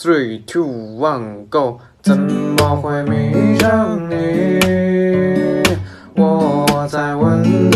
three two one go 怎么会迷上你我在问